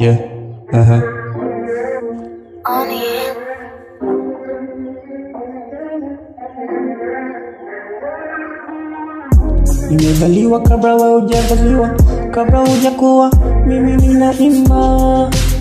Yeah. Uh-huh. Nimezaliwa kabla wewe hujazaliwa, kabla hujakuwa mimi ninaimba